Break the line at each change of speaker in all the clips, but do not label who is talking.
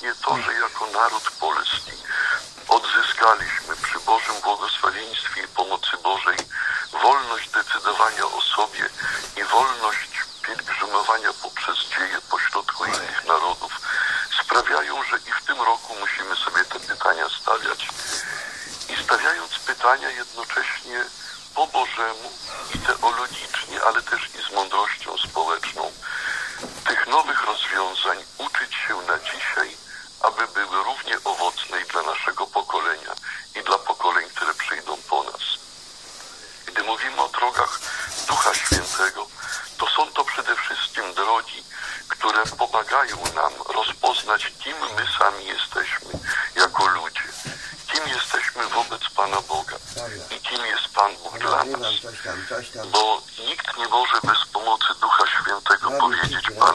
właśnie to, że jako naród polski odzyskaliśmy przy Bożym błogosławieństwie i pomocy Bożej wolność decydowania o sobie i wolność pielgrzymowania poprzez dzieje pośrodku innych narodów sprawiają, że i w tym roku musimy sobie te pytania stawiać. I stawiając pytania jednocześnie po Bożemu i teologicznie, ale też i z mądrością społeczną, tych nowych rozwiązań uczyć się na dzisiaj aby były równie owocne i dla naszego pokolenia, i dla pokoleń, które przyjdą po nas. Gdy mówimy o drogach Ducha Świętego, to są to przede wszystkim drogi, które pomagają nam rozpoznać, kim my sami jesteśmy jako ludzie, kim jesteśmy wobec Pana Boga i kim jest Pan Bóg dla nas. Bo nikt nie może bez pomocy Ducha Świętego powiedzieć Panu,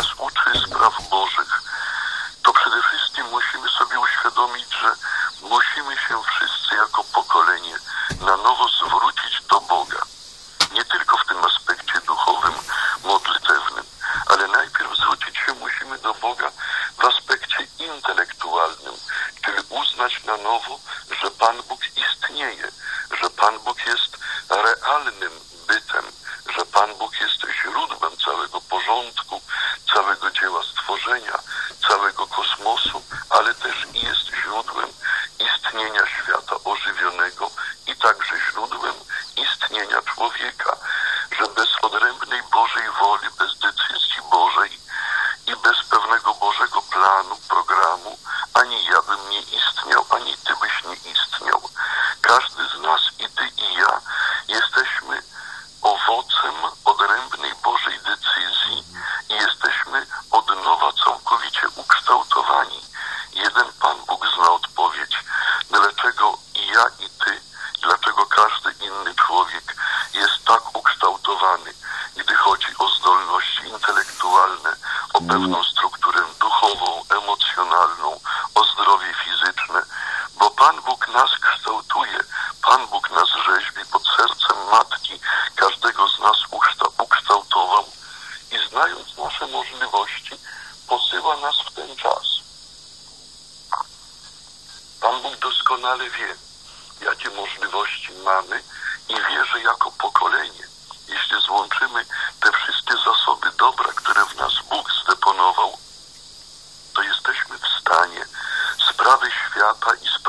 nas uczy spraw Bożych, to przede wszystkim musimy sobie uświadomić, że musimy się wszyscy jako pokolenie na nowo zwrócić do Boga. Nie tylko w tym aspekcie duchowym, modlitewnym, ale najpierw zwrócić się musimy do Boga w aspekcie intelektualnym, czyli uznać na nowo, świata i z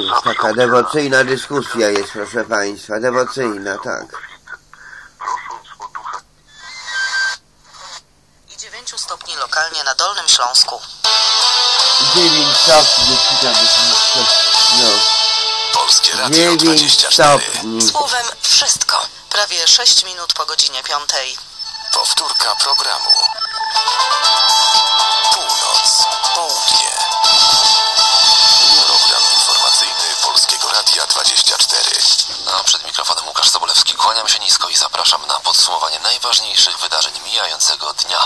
jest
taka dewocyjna dyskusja jest, proszę Państwa, dewocyjna, tak.
I
9 stopni lokalnie na Dolnym Śląsku.
9 stopni, no.
Polskie Radio
9 stopni.
Słowem wszystko. Prawie 6 minut po godzinie 5.
Powtórka programu.
mikrofonem Łukasz Sobolewski. Kłaniam się nisko i zapraszam na podsumowanie najważniejszych wydarzeń mijającego dnia.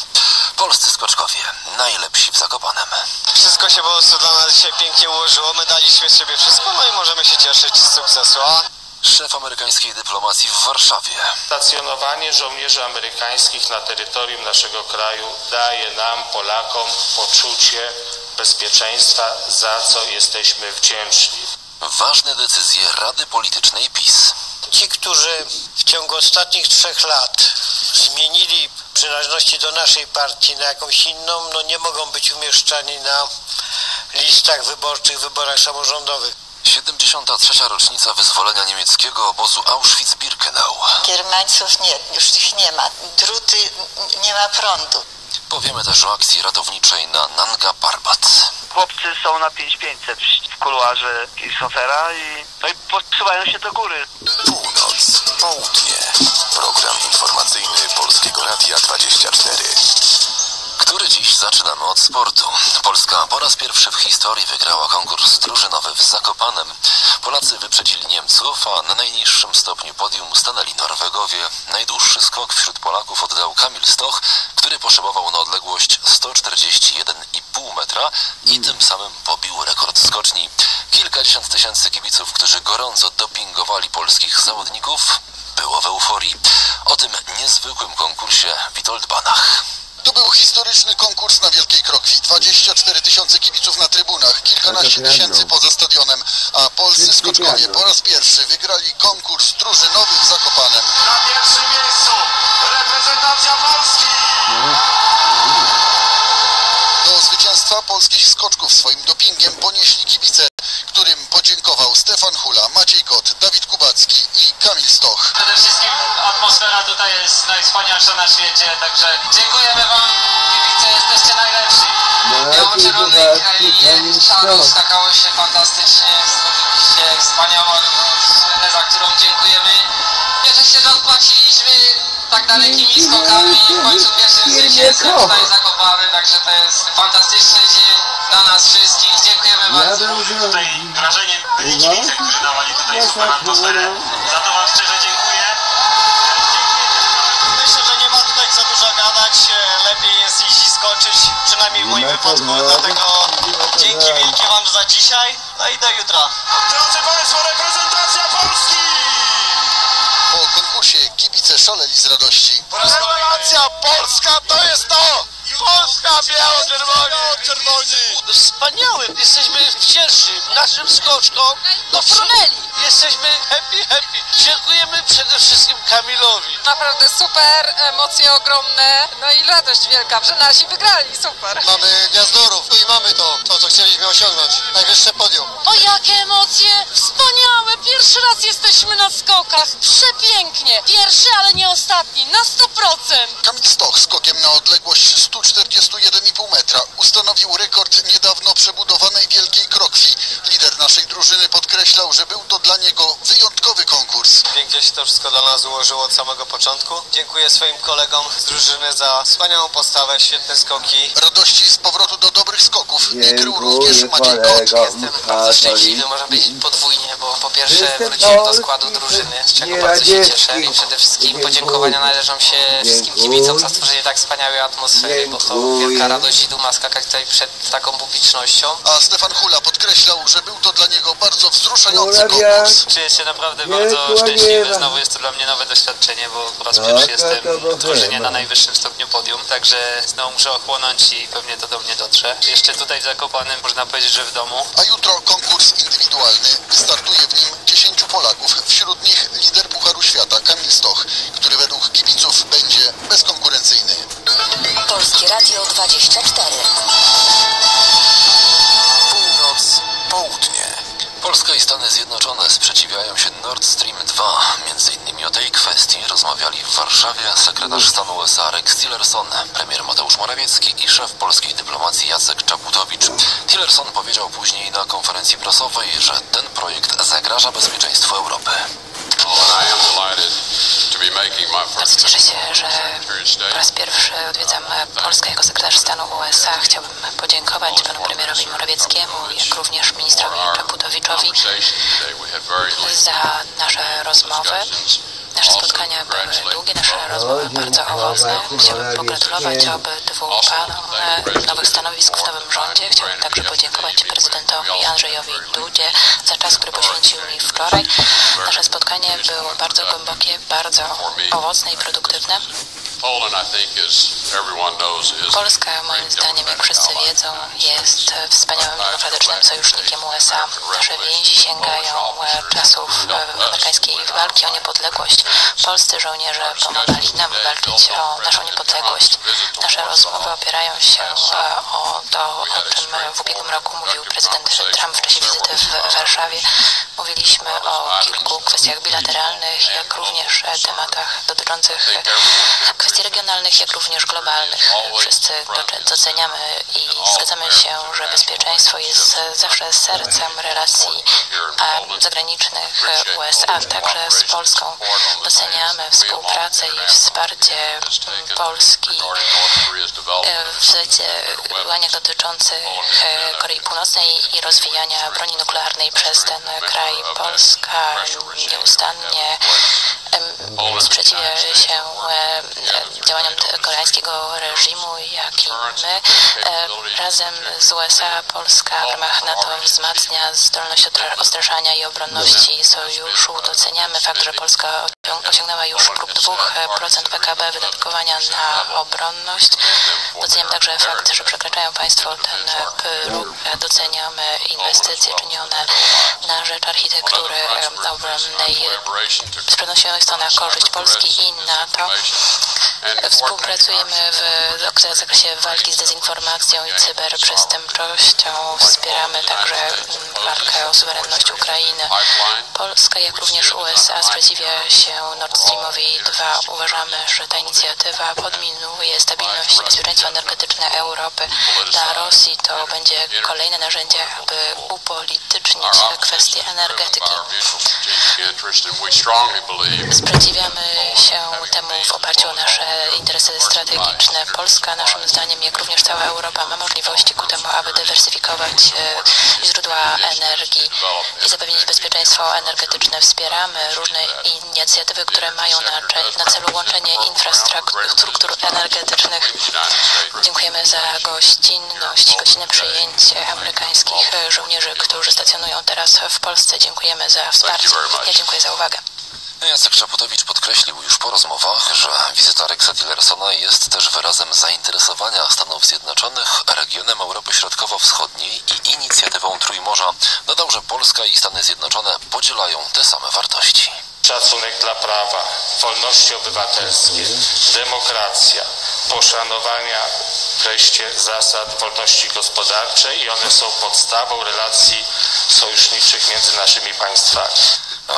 Polscy skoczkowie, najlepsi w Zakopanem.
Wszystko się po prostu dla nas dzisiaj pięknie ułożyło, my daliśmy z siebie wszystko, no i możemy się cieszyć z sukcesu. A?
Szef amerykańskiej dyplomacji w Warszawie.
Stacjonowanie żołnierzy amerykańskich na terytorium naszego kraju daje nam, Polakom, poczucie bezpieczeństwa, za co jesteśmy wdzięczni.
Ważne decyzje Rady Politycznej PiS.
Ci, którzy w ciągu ostatnich trzech lat zmienili przynależności do naszej partii na jakąś inną, no nie mogą być umieszczani na listach wyborczych w wyborach samorządowych.
73. rocznica wyzwolenia niemieckiego obozu Auschwitz-Birkenau.
Kiermańców nie, już ich nie ma. Druty, nie ma prądu.
Powiemy też o akcji ratowniczej na Nanga Parbat.
Chłopcy są na 5500 w kuluarze Christophera i, no i posuwają się do góry.
Północ, południe. Program informacyjny Polskiego Radia 24.
który dziś zaczynamy od sportu. Polska po raz pierwszy w historii wygrała konkurs drużynowy w Zakopanem. Polacy wyprzedzili Niemców, a na najniższym stopniu podium stanęli Norwegowie. Najdłuższy skok wśród Polaków oddał Kamil Stoch, który poszybował na odległość 141,5 metra i tym samym pobił rekord skoczni. Kilkadziesiąt tysięcy kibiców, którzy gorąco dopingowali polskich zawodników, było w euforii. O tym niezwykłym konkursie Witold Banach.
To był historyczny konkurs na Wielkiej Krokwi. 24 tysiące kibiców na trybunach, kilkanaście tysięcy poza stadionem, a polscy skoczkowie po raz pierwszy wygrali konkurs drużynowy w Zakopanem.
Na pierwszym miejscu reprezentacja Polski.
Do zwycięstwa polskich skoczków swoim dopingiem ponieśli kibice, którym podziękował Stefan Hula, Maciej Kot, Dawid Kubacki i Kamil Stoch.
Przede wszystkim atmosfera tutaj jest najwspanialsza na świecie, także dziękujemy Wam, kibice, jesteście najlepsi.
Kubacki, Kamil Stoch.
skakało się fantastycznie, stworzyliście wspaniałą scenę, za którą dziękujemy. Wierzę się, że odpłaciliśmy tak dalekimi skokami, w końcu pierwszym zwycięstwem tutaj zakopamy, także to jest fantastyczny dzień dla nas wszystkich. Dziękujemy bardzo.
Tutaj wrażeniem byli kibice, którzy dawali tutaj super atmosferę. Za to Wam szczerze dziękuję.
Myślę, że nie ma tutaj co dużo gadać. e, Lepiej jest iść i skoczyć, przynajmniej w moim wypadku. Dlatego dzięki wielkie Wam za dzisiaj. No i do jutra.
Drodzy Państwo, reprezentacja Polski!
Konkursie kibice szaleli z radości.
Rewelacja Polska to jest to! Polska biało-czerwoni!
Wspaniałym, jesteśmy wdzięczni naszym skoczkom. No frunęli. Jesteśmy happy, happy. Dziękujemy przede wszystkim Kamilowi.
Naprawdę super, emocje ogromne, no i radość wielka, że nasi wygrali, super.
Mamy gwiazdorów i mamy to, to co chcieliśmy osiągnąć. Najwyższe podium.
O jakie emocje! Wspaniałe! Pierwszy raz jesteśmy na skokach. Przepięknie. Pierwszy, ale nie ostatni. Na 100%.
Kamil Stoch skokiem na odległość 141,5 metra ustanowił rekord niedawno przebudowanej Wielkiej Krokwi. Lider naszej drużyny podkreślał, że był to dla niego wyjątkowy konkurs.
Pięknie się to wszystko dla nas ułożyło od samego początku. Dziękuję swoim kolegom z drużyny za wspaniałą postawę, świetne skoki.
Radości z powrotu do dobrych skoków nie krył również
Dziękuję
Maciej Kot.
kolegom
Bardzo szczęśliwy, można powiedzieć podwójnie, bo po pierwsze
Jestem
wróciłem do składu drużyny, z czego bardzo się cieszę i przede wszystkim
Dziękuję.
podziękowania należą się wszystkim
Dziękuję.
kibicom za stworzenie tak wspaniałej atmosfery, bo to
Dziękuję.
wielka radość i duma skakać tutaj przed taką publicznością.
A Stefan Hula podkreślał, że był to dla niego bardzo wzruszający konkurs.
Czuję się naprawdę bardzo szczęśliwy, znowu jest to dla mnie nowe doświadczenie, bo po raz
Tak,
pierwszy
tak,
jestem w drużynie
chyba.
na najwyższym stopniu podium, także znowu muszę ochłonąć i pewnie to do mnie dotrze. Jeszcze tutaj w Zakopanem można powiedzieć, że w domu.
A jutro konkurs indywidualny. Wystartuje w nim 10 Polaków. Wśród nich lider Pucharu Świata Kamil Stoch, który według kibiców będzie bezkonkurencyjny.
Polskie Radio 24.
Północ, południe.
Polska i Stany Zjednoczone sprzeciwiają się Nord Stream 2. Między innymi o tej kwestii rozmawiali w Warszawie sekretarz stanu USA Rex Tillerson, premier Mateusz Morawiecki i szef polskiej dyplomacji Jacek Czaputowicz. Tillerson powiedział później na konferencji prasowej, że ten projekt zagraża bezpieczeństwu Europy.
Bardzo cieszę się, że po raz pierwszy odwiedzam Polskę jako sekretarz stanu USA. Chciałbym podziękować panu premierowi Morawieckiemu, jak również ministrowi Czaputowiczowi za nasze rozmowy. Nasze spotkania były długie, nasze rozmowy bardzo owocne. Chciałbym pogratulować obydwu panom e, nowych stanowisk w nowym rządzie. Chciałbym także podziękować prezydentowi Andrzejowi Dudzie za czas, który poświęcił mi wczoraj. Nasze spotkanie było bardzo głębokie, bardzo owocne i produktywne. Polska, moim zdaniem, jak wszyscy wiedzą, jest wspaniałym demokratycznym sojusznikiem USA. Nasze więzi sięgają e, czasów e, amerykańskiej walki o niepodległość. Polscy żołnierze pomagali nam walczyć o naszą niepodległość. Nasze rozmowy
opierają się o to, o czym w ubiegłym roku mówił prezydent Trump w czasie wizyty w Warszawie. Mówiliśmy o kilku kwestiach bilateralnych, jak również tematach dotyczących kwestii regionalnych, jak również globalnych. Wszyscy doceniamy i zgadzamy się, że bezpieczeństwo jest zawsze sercem relacji zagranicznych USA, także z Polską. Doceniamy współpracę i wsparcie Polski w działaniach dotyczących Korei Północnej i rozwijania broni nuklearnej przez ten kraj. Polska nieustannie sprzeciwia się działaniom koreańskiego reżimu, jak i my. Razem z USA Polska w ramach NATO wzmacnia zdolność ostraszania i obronności sojuszu. Doceniamy fakt, że Polska osiągnęła już próg 2% PKB wydatkowania na obronność. Doceniam także fakt, że przekraczają Państwo ten próg. Doceniamy inwestycje czynione na rzecz architektury obronnej. Z to na korzyść Polski i NATO. Współpracujemy w zakresie walki z dezinformacją i cyberprzestępczością. Wspieramy także walkę o suwerenność Ukrainy. Polska, jak również USA sprzeciwia się Nord Streamowi 2. Uważamy, że ta inicjatywa podminuje stabilność i bezpieczeństwo energetyczne Europy. Dla Rosji to będzie kolejne narzędzie, aby upolitycznić kwestie energetyki. Sprzeciwiamy się temu w oparciu o nasze interesy strategiczne. Polska, naszym zdaniem, jak również cała Europa, ma możliwości ku temu, aby dywersyfikować źródła energii i zapewnić bezpieczeństwo energetyczne. Wspieramy różne inicjatywy, które mają na, na celu łączenie infrastruktur energetycznych. Dziękujemy za gościnność i gościnne przyjęcie amerykańskich żołnierzy, którzy stacjonują teraz w Polsce. Dziękujemy za wsparcie. Ja dziękuję za uwagę.
Jacek Czaputowicz podkreślił już po rozmowach, że wizyta Rexa Tillersona jest też wyrazem zainteresowania Stanów Zjednoczonych regionem Europy Środkowo-Wschodniej i inicjatywą Trójmorza. Dodał, że Polska i Stany Zjednoczone podzielają te same wartości.
Szacunek dla prawa, wolności obywatelskie, demokracja, poszanowania wreszcie zasad wolności gospodarczej i one są podstawą relacji sojuszniczych między naszymi państwami.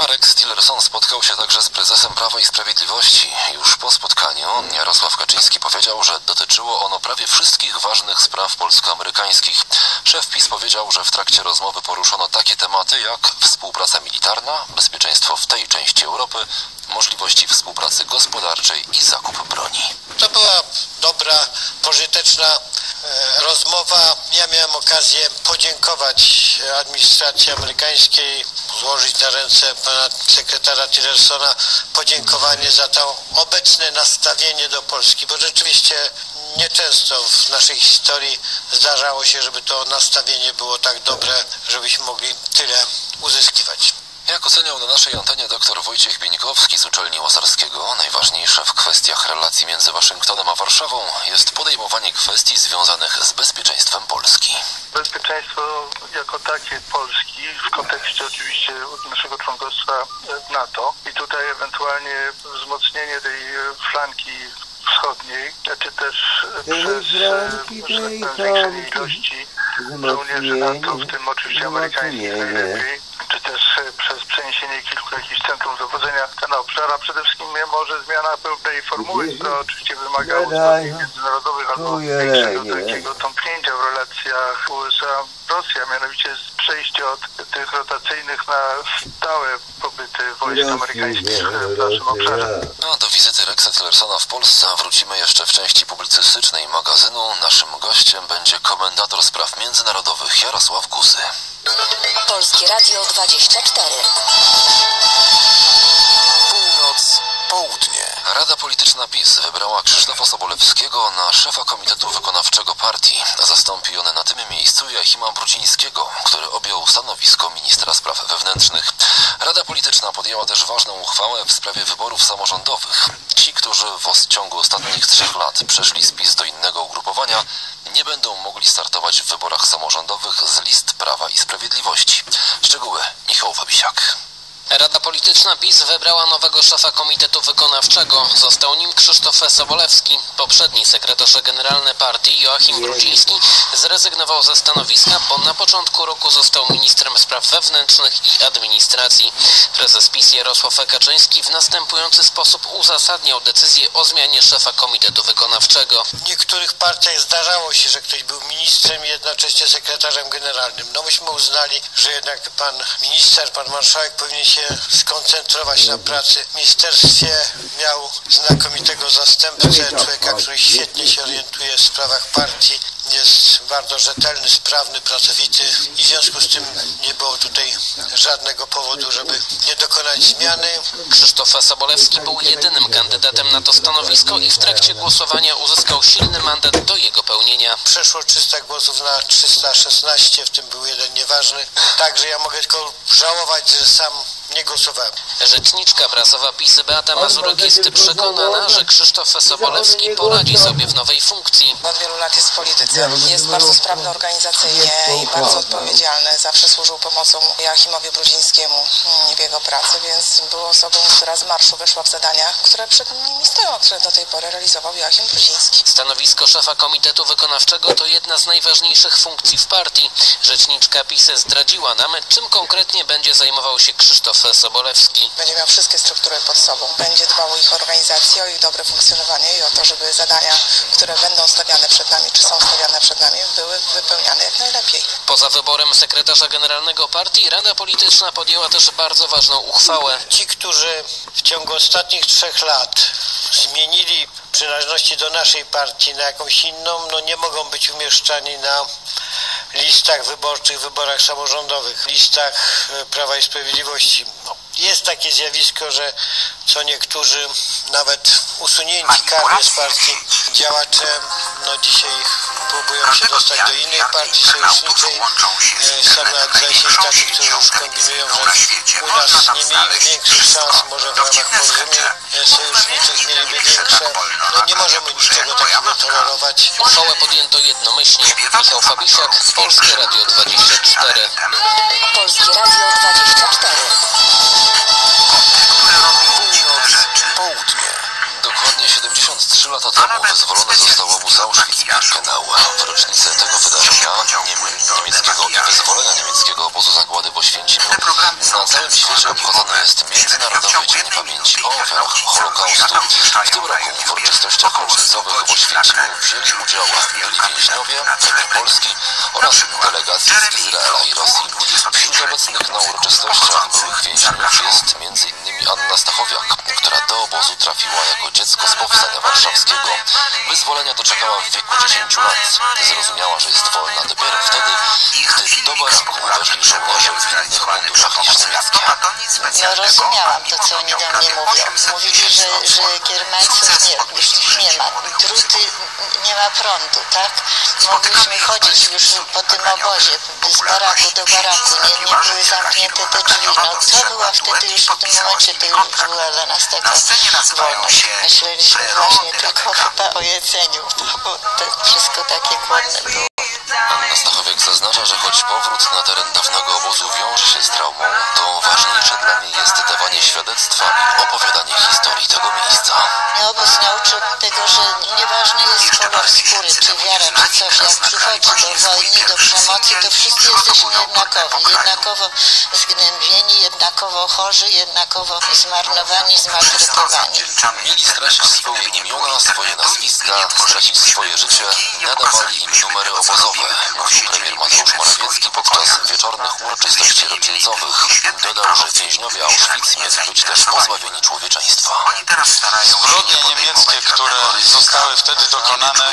A Rex Tillerson spotkał się także z prezesem Prawa i Sprawiedliwości. Już po spotkaniu Jarosław Kaczyński powiedział, że dotyczyło ono prawie wszystkich ważnych spraw polsko-amerykańskich. Szef PiS powiedział, że w trakcie rozmowy poruszono takie tematy jak współpraca militarna, bezpieczeństwo w tej części Europy, możliwości współpracy gospodarczej i zakup broni.
To była dobra, pożyteczna rozmowa. Ja miałem okazję podziękować administracji amerykańskiej, złożyć na ręce pana sekretarza Tillersona podziękowanie za to obecne nastawienie do Polski, bo rzeczywiście nieczęsto w naszej historii zdarzało się, żeby to nastawienie było tak dobre, żebyśmy mogli tyle uzyskiwać.
Jak oceniał na naszej antenie dr Wojciech Bieńkowski z uczelni Łazarskiego, najważniejsze w kwestiach relacji między Waszyngtonem a Warszawą jest podejmowanie kwestii związanych z bezpieczeństwem Polski.
Bezpieczeństwo jako takie Polski w kontekście oczywiście naszego członkostwa w NATO i tutaj ewentualnie wzmocnienie tej flanki wschodniej, czy też przez zwiększenie ilości żołnierzy NATO, w tym oczywiście amerykańskich najlepiej, czy też przez przeniesienie kilku jakichś centrum dowodzenia w ten obszar, a przede wszystkim może zmiana pewnej formuły, która oczywiście wymaga uzgodnień międzynarodowych albo większego takiego tąpnięcia w relacjach USA-Rosja, mianowicie przejście od tych rotacyjnych na stałe pobyty wojsk amerykańskich w naszym obszarze.
No, do wizyty Rexa Tillersona w Polsce wrócimy jeszcze w części publicystycznej magazynu. Naszym gościem będzie komentator spraw międzynarodowych Jarosław Guzy.
Polskie Radio 24.
Rada Polityczna PiS wybrała Krzysztofa Sobolewskiego na szefa Komitetu Wykonawczego Partii. Zastąpi on na tym miejscu Jachima Brudzińskiego, który objął stanowisko ministra spraw wewnętrznych. Rada Polityczna podjęła też ważną uchwałę w sprawie wyborów samorządowych. Ci, którzy w ciągu ostatnich trzech lat przeszli z PiS do innego ugrupowania, nie będą mogli startować w wyborach samorządowych z list Prawa i Sprawiedliwości. Szczegóły Michał Fabisiak.
Rada Polityczna PiS wybrała nowego szefa Komitetu Wykonawczego. Został nim Krzysztof Sobolewski. Poprzedni sekretarz generalny partii Joachim Brudziński zrezygnował ze stanowiska, bo na początku roku został ministrem spraw wewnętrznych i administracji. Prezes PiS Jarosław Kaczyński w następujący sposób uzasadniał decyzję o zmianie szefa Komitetu Wykonawczego.
W niektórych partiach zdarzało się, że ktoś był ministrem i jednocześnie sekretarzem generalnym. No myśmy uznali, że jednak pan minister, pan marszałek powinien się skoncentrować na pracy w ministerstwie. Miał znakomitego zastępcę, człowieka, który świetnie się orientuje w sprawach partii. Jest bardzo rzetelny, sprawny, pracowity i w związku z tym nie było tutaj żadnego powodu, żeby nie dokonać zmiany.
Krzysztof Sobolewski był jedynym kandydatem na to stanowisko i w trakcie głosowania uzyskał silny mandat do jego pełnienia.
Przeszło 300 głosów na 316, w tym był jeden nieważny. Także ja mogę tylko żałować, że sam nie głosowałem.
Rzeczniczka prasowa PiS Beata Mazurek jest przekonana, że Krzysztof Sobolewski poradzi sobie w nowej funkcji.
Od wielu lat jest w polityce. Jest bardzo sprawny organizacyjnie i bardzo odpowiedzialny. Zawsze służył pomocą Joachimowi Brudzińskiemu w jego pracy, więc był osobą, która z marszu weszła w zadania, które przed nimi stoją, które do tej pory realizował Joachim Brudziński.
Stanowisko szefa Komitetu Wykonawczego to jedna z najważniejszych funkcji w partii. Rzeczniczka PiS zdradziła nam, czym konkretnie będzie zajmował się Krzysztof Sobolewski.
Będzie miał wszystkie struktury pod sobą. Będzie dbał o ich organizację, o ich dobre funkcjonowanie i o to, żeby zadania, które będą stawiane przed nami, czy są stawiane przed nami, były wypełniane jak najlepiej.
Poza wyborem sekretarza generalnego partii, Rada Polityczna podjęła też bardzo ważną uchwałę.
Ci, którzy w ciągu ostatnich trzech lat zmienili przynależności do naszej partii na jakąś inną, no nie mogą być umieszczani na listach wyborczych, wyborach samorządowych, listach Prawa i Sprawiedliwości. No, jest takie zjawisko, że co niektórzy nawet usunięci karnie z partii działacze, no dzisiaj próbują się dostać do innej partii sojuszniczej. Są nawet się tacy, którzy już kombinują, że u nas nie mieli większych szans, może w ramach porozumień sojuszniczych mieliby większe. No nie możemy niczego takiego tolerować.
Uchwałę podjęto jednomyślnie. Michał Fabisiak, Polskie Radio 24.
Polskie Radio 24.
Dokładnie 73 lata temu wyzwolony został obóz Auschwitz-Birkenau. W rocznicę tego wydarzenia niemieckiego i wyzwolenia niemieckiego obozu zagłady w Oświęcimiu na całym świecie obchodzony jest Międzynarodowy Dzień Pamięci o ofiarach Holokaustu. W tym roku w uroczystościach rocznicowych w Oświęcimiu wzięli udział byli więźniowie, premier Polski oraz delegacje z Izraela i Rosji. Wśród obecnych na uroczystościach byłych więźniów jest m.in. Anna Stachowiak, która do obozu trafiła jako dziecko z powstania warszawskiego. Wyzwolenia doczekała w wieku 10 lat. Zrozumiała, że jest wolna dopiero wtedy, gdy do baraku uderzyli żołnierze w innych mundurach niż niemieckie.
No rozumiałam to, co oni do mnie mówią. Mówili, że, że Germańców nie, już nie ma. Druty, nie ma prądu, tak? Mogliśmy chodzić już po tym obozie, z baraku do baraku. Nie, nie były zamknięte te drzwi. No co była wtedy już w tym momencie, to już była dla nas taka wolność. Myśleliśmy właśnie tylko chyba o jedzeniu, bo to wszystko takie głodne było.
Anna Stachowiak zaznacza, że choć powrót na teren dawnego obozu wiąże się z traumą, to ważniejsze dla niej jest dawanie świadectwa i opowiadanie historii tego miejsca.
Obóz nauczył tego, że nieważny jest kolor skóry, czy wiara, czy coś. Jak przychodzi do wojny, do przemocy, to wszyscy jesteśmy jednakowi. Jednakowo zgnębieni, jednakowo chorzy, jednakowo zmarnowani, zmaltretowani.
Mieli stracić swoje imiona, swoje nazwiska, stracić swoje życie, nadawali im numery obozowe, mówił premier Mateusz Morawiecki podczas wieczornych uroczystości rocznicowych. Dodał, że więźniowie Auschwitz mieli być też pozbawieni człowieczeństwa.
Zbrodnie niemieckie, które zostały wtedy dokonane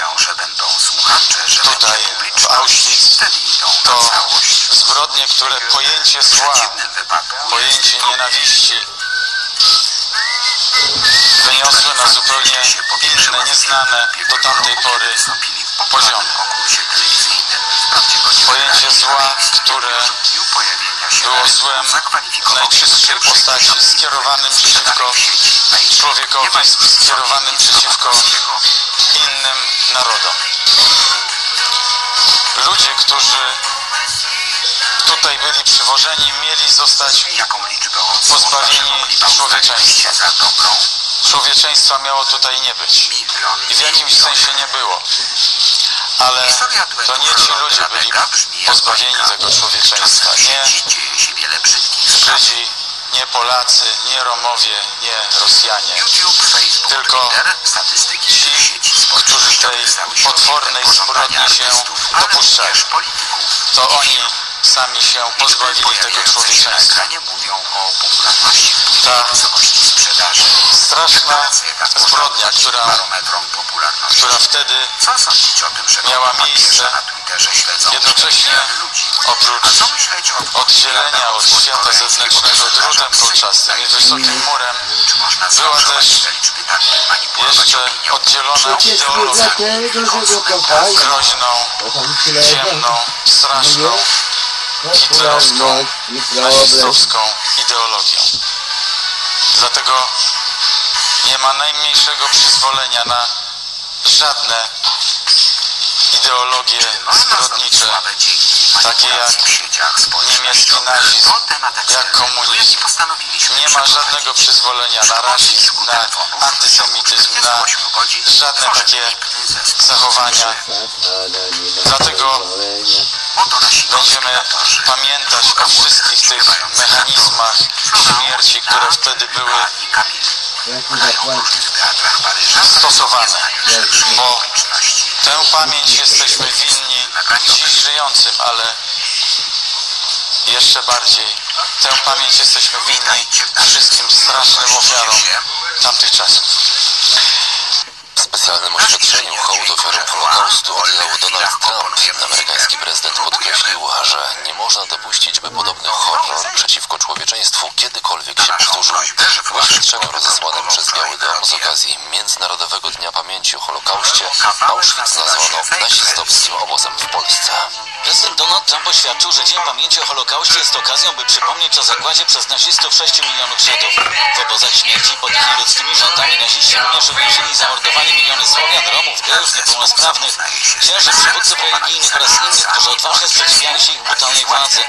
tutaj w Auschwitz, to zbrodnie, które pojęcie zła, pojęcie nienawiści wyniosły na zupełnie inne, nieznane do tamtej pory poziomy. Pojęcie zła, które było złem najczystszej postaci, skierowanym przeciwko człowiekowi, skierowanym przeciwko innym narodom. Ludzie, którzy tutaj tutaj byli przywożeni, mieli zostać pozbawieni człowieczeństwa. Człowieczeństwa miało tutaj nie być. I w jakimś sensie nie było. Ale to nie ci ludzie byli pozbawieni tego człowieczeństwa. Nie Żydzi, nie Polacy, nie Romowie, nie Rosjanie. Tylko ci, którzy tej potwornej zbrodni się dopuszczali. To oni sami się pozbawili tego człowieczeństwa. Ta straszna zbrodnia, która, która wtedy miała miejsce, jednocześnie oprócz oddzielenia od świata zewnętrznego drutem kolczastym i wysokim murem, była też jeszcze oddzielona ideologią groźną, ciemną, straszną, hitlerowską, nazistowską ideologią. Dlatego nie ma najmniejszego przyzwolenia na żadne ideologie zbrodnicze, takie jak niemiecki nazizm, jak komunizm. Nie ma żadnego przyzwolenia na rasizm, na antysemityzm, na żadne takie zachowania. Dlatego będziemy pamiętać o wszystkich tych mechanizmach śmierci, które wtedy były stosowane, bo tę pamięć jesteśmy winni. Dziś żyjącym, ale jeszcze bardziej tę pamięć jesteśmy winni wszystkim strasznym ofiarom tamtych czasów.
Specjalnym oświadczeniu hołd ofiarom Holokaustu oddał Donald Trump. Amerykański prezydent podkreślił, że nie można dopuścić, by podobny horror przeciwko człowieczeństwu kiedykolwiek się powtórzył. W oświadczeniu rozesłanym przez Biały Dom z okazji Międzynarodowego Dnia Pamięci o Holokauście Auschwitz nazwano nazistowskim obozem w Polsce.
Prezydent Donald Trump oświadczył, że Dzień Pamięci o Holokauście jest okazją, by przypomnieć o zagładzie przez nazistów 6 milionów Żydów. W obozach śmierci pod ich nieludzkimi rządami naziści również uwięzili i zamordowali miliony Słowian, Romów, gejów, niepełnosprawnych, księży, przywódców religijnych oraz innych, którzy odważnie sprzeciwiali się ich brutalnej władzy,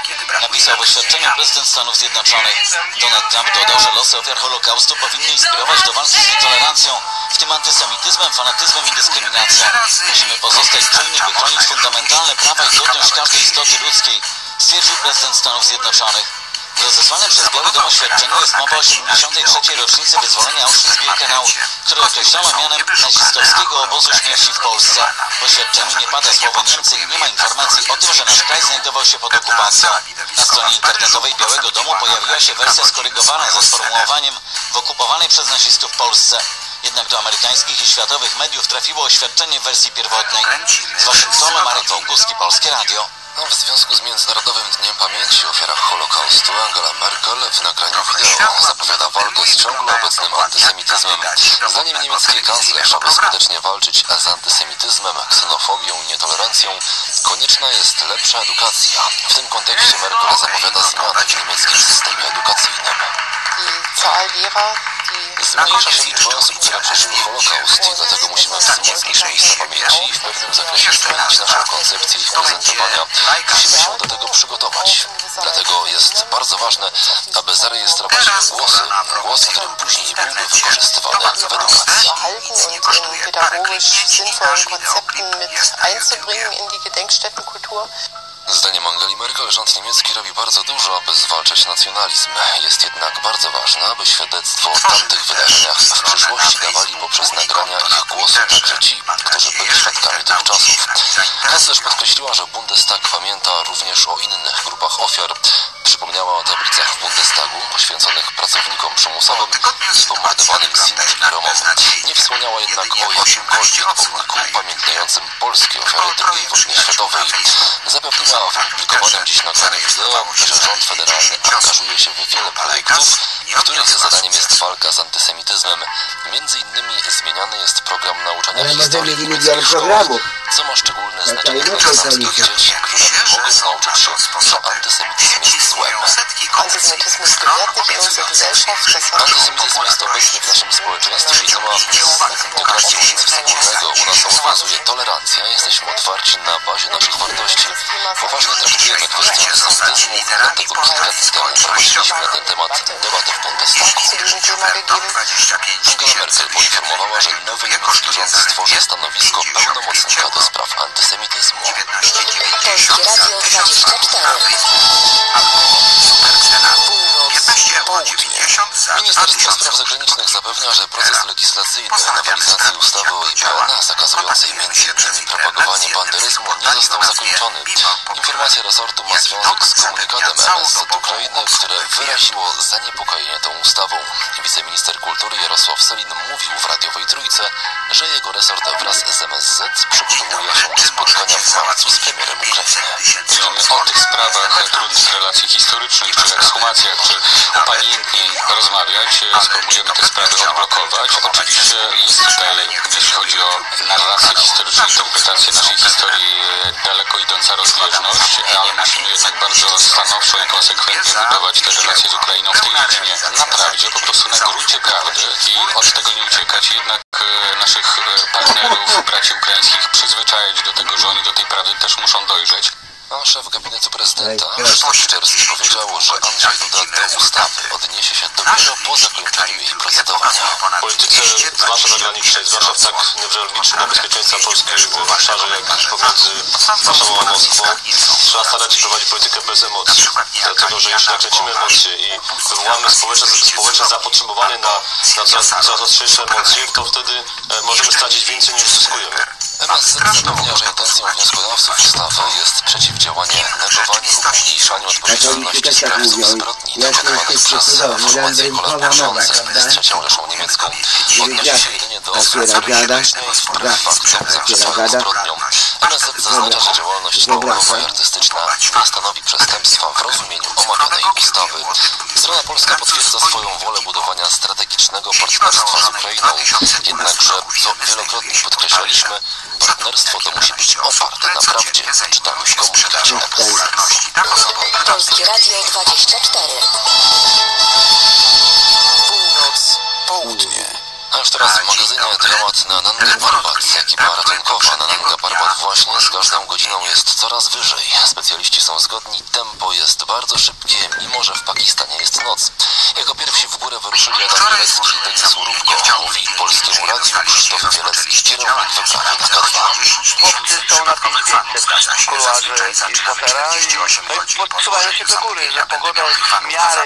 napisał w oświadczeniu prezydent Stanów Zjednoczonych. Donald Trump dodał, że losy ofiar Holokaustu powinny inspirować do walki z nietolerancją, w tym antysemityzmem, fanatyzmem i dyskryminacją. Musimy pozostać czujni, by chronić fundamentalne prawa i godność każdej istoty ludzkiej, stwierdził prezydent Stanów Zjednoczonych. W rozesłanym przez Biały Dom oświadczeniu jest mowa o 73. rocznicy wyzwolenia Auschwitz-Birkenau, które określono mianem nazistowskiego obozu śmierci w Polsce. W oświadczeniu nie pada słowo Niemcy i nie ma informacji o tym, że nasz kraj znajdował się pod okupacją. Na stronie internetowej Białego Domu pojawiła się wersja skorygowana ze sformułowaniem w okupowanej przez nazistów Polsce. Jednak do amerykańskich i światowych mediów trafiło oświadczenie w wersji pierwotnej. Z Waszyngtonu Marek Wołkuski, Polskie Radio.
W związku z Międzynarodowym Dniem Pamięci o ofiarach Holokaustu Angela Merkel w nagraniu wideo zapowiada walkę z ciągle obecnym antysemityzmem. Zdaniem niemieckiej kanclerz, aby skutecznie walczyć z antysemityzmem, ksenofobią i nietolerancją, konieczna jest lepsza edukacja. W tym kontekście Merkel zapowiada zmiany w niemieckim systemie edukacyjnym. Zmniejsza się liczba osób, które przeżyły Holokaust i dlatego musimy wzmocnić miejsca pamięci i w pewnym zakresie zmienić naszą koncepcję ich prezentowania. Musimy się do tego przygotować. Dlatego jest bardzo ważne, aby zarejestrować głosy, głosy, które później byłyby wykorzystywane w edukacji. Zdaniem Angeli Merkel rząd niemiecki robi bardzo dużo, aby zwalczać nacjonalizm. Jest jednak bardzo ważne, aby świadectwo o tamtych wydarzeniach w przyszłości dawali poprzez nagrania ich głosu także ci, którzy byli świadkami tych czasów. Kanclerz podkreśliła, że Bundestag pamięta również o innych grupach ofiar. Przypomniała o tablicach w Bundestagu poświęconych pracownikom przymusowym i pomordowanym Sinti i Romom. Nie wspomniała jednak o jakimkolwiek pomniku upamiętniającym polskie ofiary II wojny światowej. Zapewniła w opublikowanym dziś wideo, że rząd federalny angażuje się w wiele projektów, których zadaniem jest walka z antysemityzmem. Między innymi zmieniany jest program nauczania historii w niemieckich szkołach, co ma szczególne znaczenie dla islamskich dzieci, które mogą nauczyć się, że antysemityzm jest złem.
Antisemityzm
Antyzm jest obecny w naszym społeczeństwie. I nie ma z integracji nic wspólnego. U nas obowiązuje tolerancja, jesteśmy otwarci na bazie naszych wartości. Poważnie traktujemy kwestię antysemityzmu, dlatego kilka dni temu prowadziliśmy na ten temat debatę w Bundestagu. Angela Merkel poinformowała, że nowy niemiecki rząd stworzy stanowisko pełnomocnika do spraw antysemityzmu.
Polskie Radio 24.
Ministerstwo Spraw Zagranicznych zapewnia, że proces legislacyjny nowelizacji ustawy o IPN zakazującej m.in. propagowanie banderyzmu nie został zakończony. Informacja resortu ma związek z komunikatem MSZ Ukrainy, które wyraziło zaniepokojenie tą ustawą. Wiceminister kultury Jarosław Selin mówił w radiowej trójce, że jego resort wraz z MSZ przygotowuje się do spotkania w marcu z premierem Ukrainy.
Będziemy o tych sprawach trudnych relacji historycznych, czy ekshumacjach, czy upamiętnień rozmawiać. Spróbujemy te sprawy odblokować. Oczywiście jest tutaj, jeśli chodzi o narrację historyczną, interpretację naszej historii, daleko idąca rozbieżność, ale musimy jednak bardzo stanowczo i konsekwentnie budować te relacje z Ukrainą w tej dziedzinie na prawdzie, po prostu na gruncie prawdy i od tego nie uciekać. Jednak e, naszych e, partnerów, braci ukraińskich przyzwyczajać do tego, że oni do tej prawdy też muszą dojrzeć.
A szef gabinetu prezydenta Krzysztof Szczerski powiedział, że Andrzej Duda do ustawy odniesie się dopiero po zakończeniu jej procedowania.
W polityce, zwłaszcza zagranicznej, zwłaszcza w tak newralgicznym dla bezpieczeństwa Polski obszarze jak pomiędzy Warszawą a Moskwą, trzeba starać się prowadzić politykę bez emocji. Dlatego, że jeśli nakręcimy emocje i wywołamy społeczne, społeczne zapotrzebowanie na, na coraz, coraz ostrzejsze emocje, to wtedy e, możemy stracić więcej niż zyskujemy.
Zapewnia, że intencją wnioskodawców ustawy jest przeciwdziałanie negowaniu lub umniejszaniu odpowiedzialności sprawców zbrodni dokonywanych przez formacje kolaborujące z trzecią Rzeszą Niemiecką. Odnosi się jedynie wcześniej wbrew faktom zaprzeczonych zbrodnią. MSZ zaznacza, że działalność naukowa i artystyczna. Nie stanowi przestępstwa w rozumieniu omawianej ustawy. Strona polska potwierdza swoją wolę budowania strategicznego partnerstwa z Ukrainą, jednakże, co wielokrotnie podkreślaliśmy, partnerstwo to musi być oparte na prawdzie, czytamy w komunikacie MSZ.
Polskie Radio 24.
Północ, południe.
A już teraz w magazynie dramat na Nanga Parbat. Ekipa ratunkowa na Nanga Parbat właśnie z każdą godziną jest coraz wyżej. Specjaliści są zgodni, tempo jest bardzo szybkie, mimo że w Pakistanie jest noc. Jako pierwsi w górę wyruszyli Adam Bielecki i Denis Urubko. Mówi Polskiemu Radiu Krzysztof Bielecki, kierownik wyprawy na K2.
Chłopcy są na 5500 w kuluarze i szofera i no podsuwają się do góry, że pogoda jest w miarę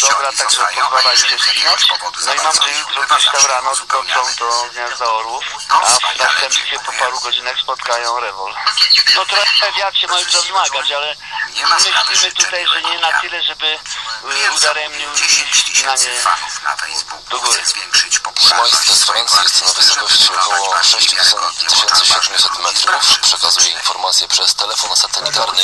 dobra, także pozwala im się śpinać. No i mam nadzieję, że gdzieś tam rano skoczą do Gniazda Orłów, a w następnie po paru godzinach spotkają rewol. No trochę wiatr się może wymagać, ale myślimy tutaj, że nie na tyle, żeby y, udaremnił i ścinanie do góry.
Szmajska z Francji jest na wysokości około 6700 metrów. Przekazuje informacje przez telefon satelitarny.